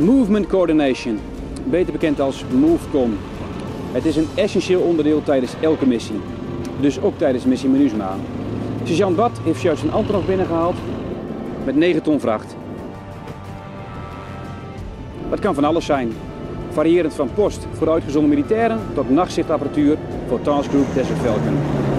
Movement Coordination, beter bekend als MoveCom. Het is een essentieel onderdeel tijdens elke missie. Dus ook tijdens missie MINUSMA. Sergeant Bad heeft juist een Antonov binnengehaald met 9 ton vracht. Dat kan van alles zijn. Variërend van post voor uitgezonden militairen tot nachtzichtapparatuur voor Task Group Desert Falcon.